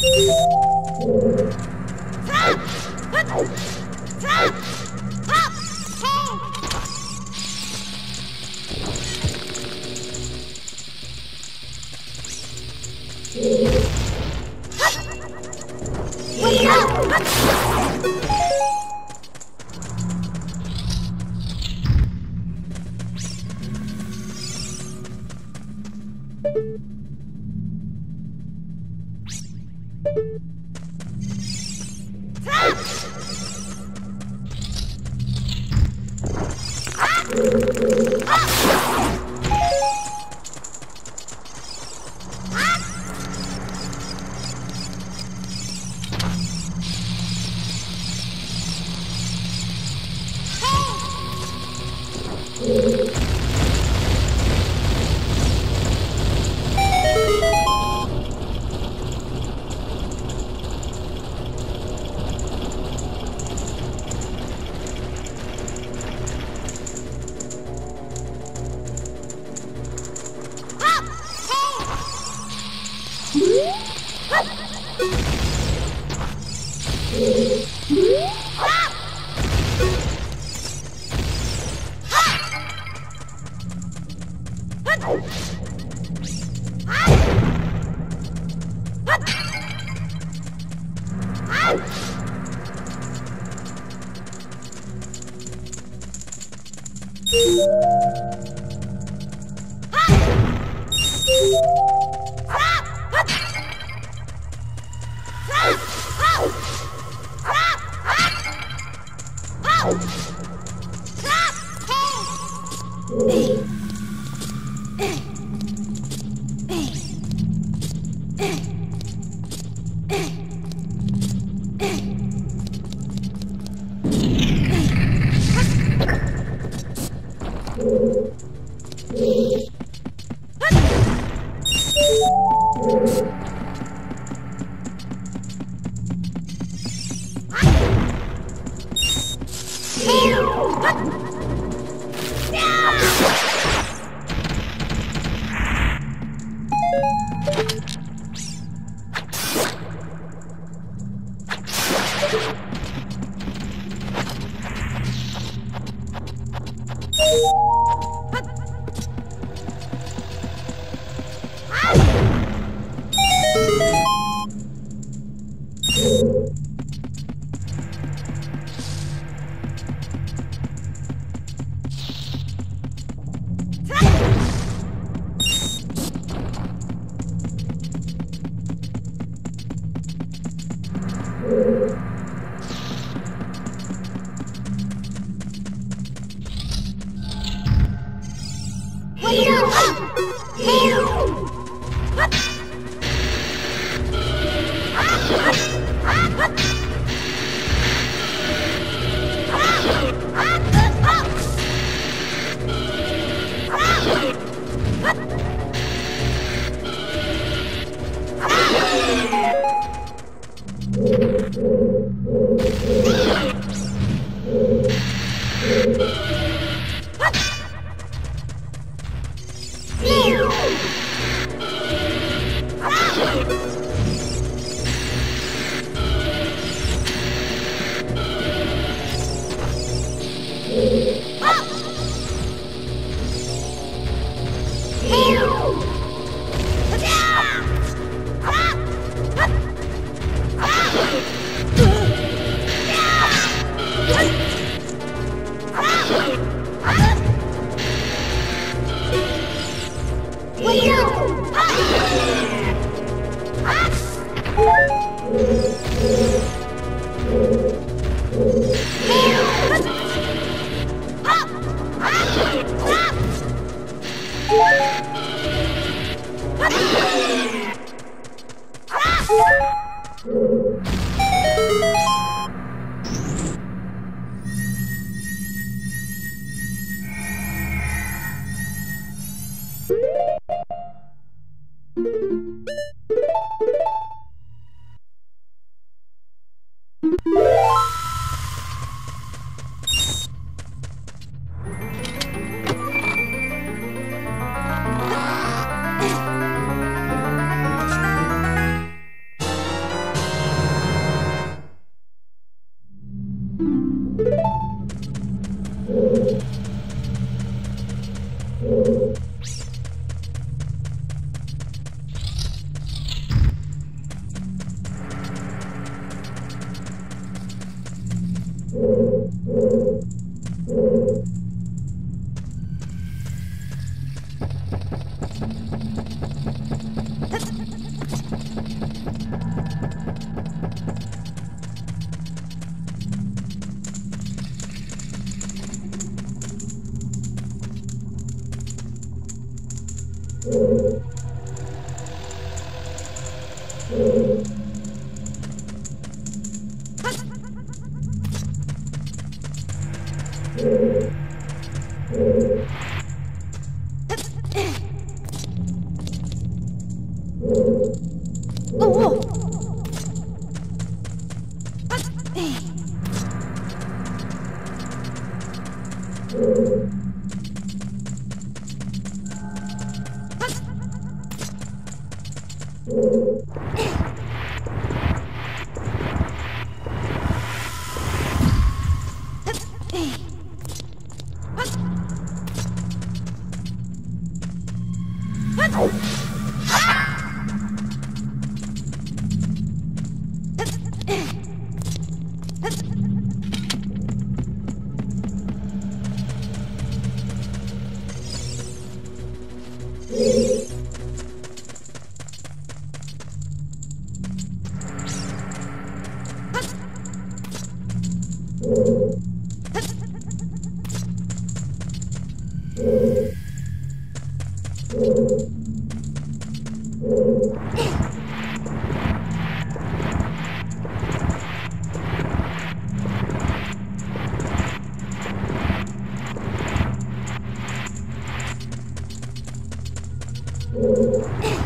Thank you. Ah! Oh.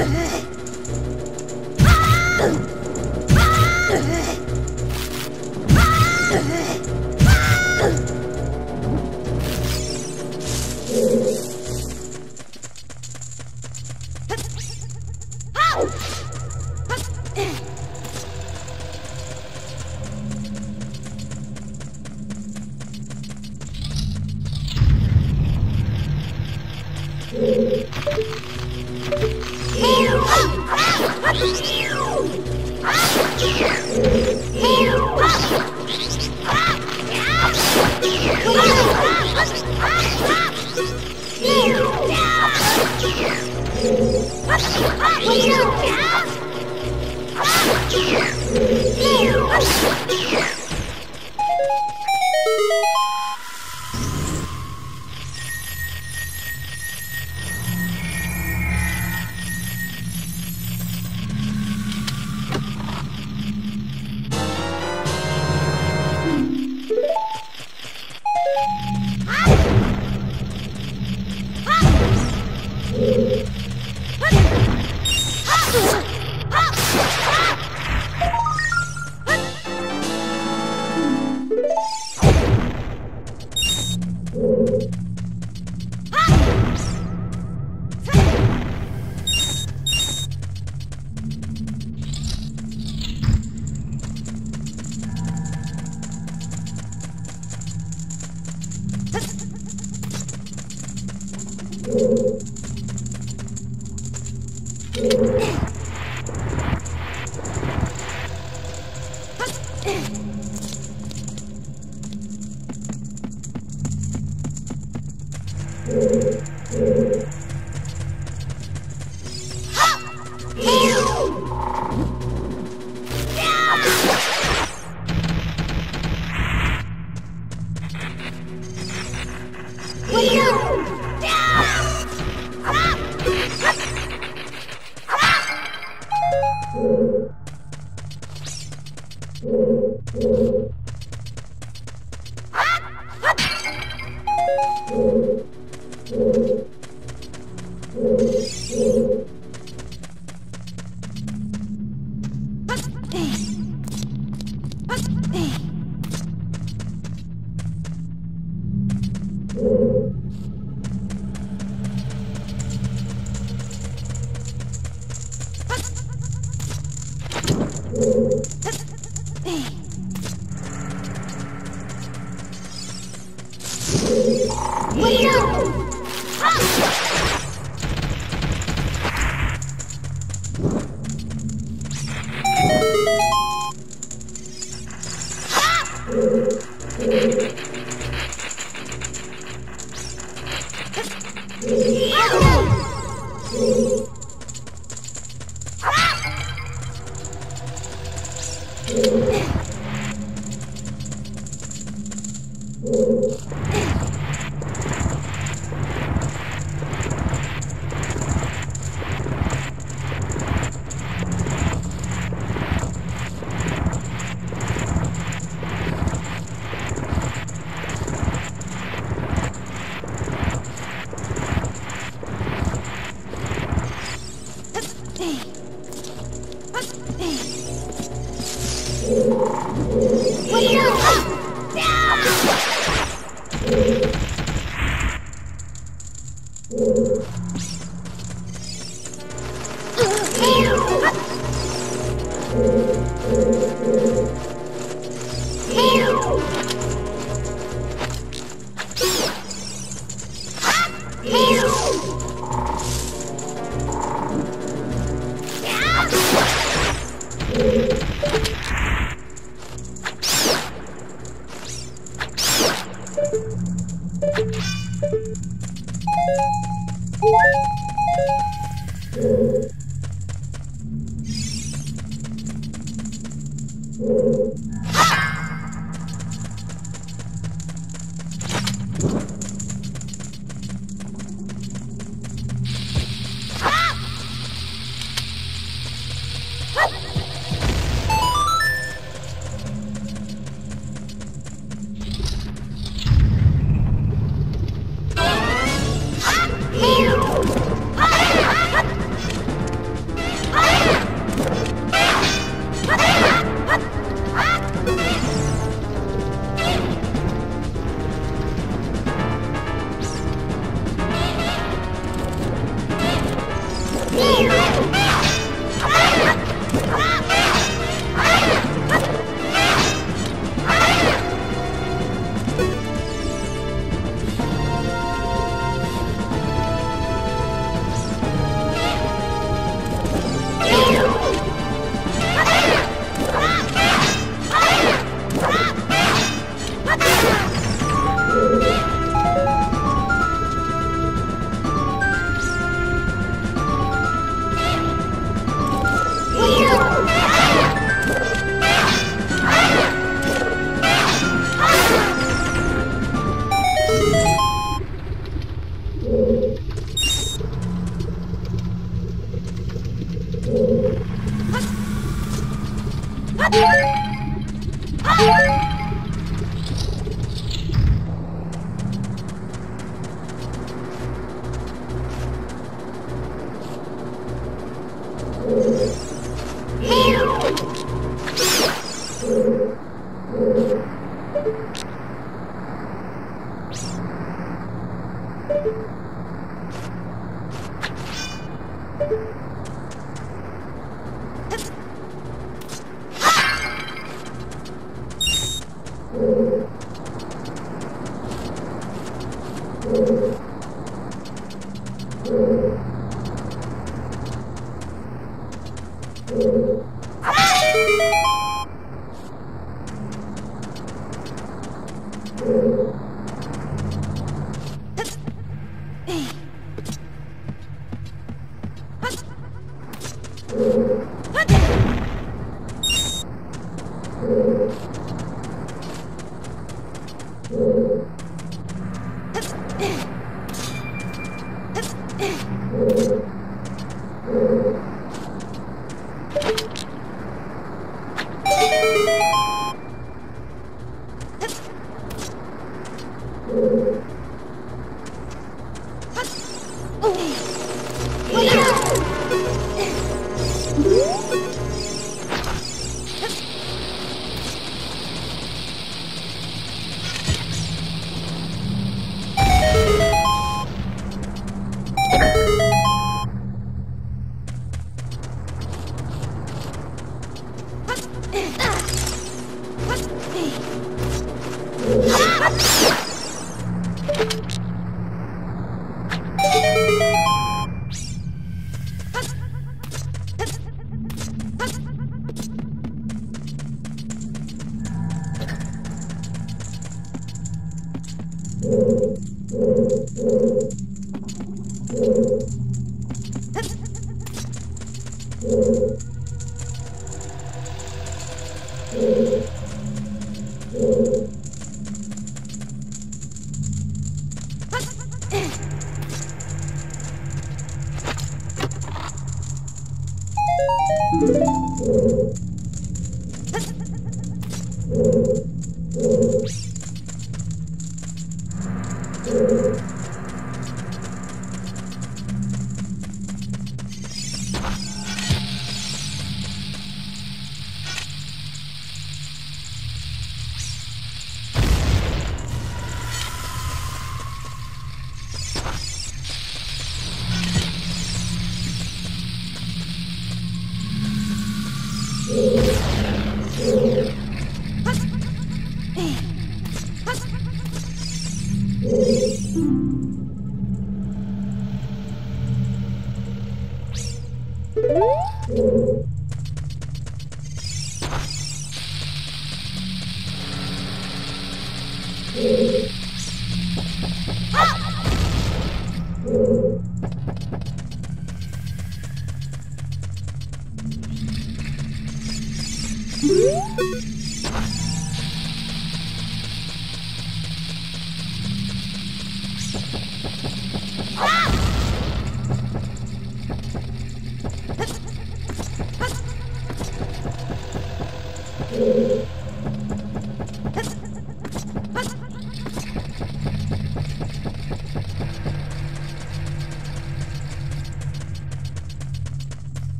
Come Yes!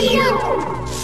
You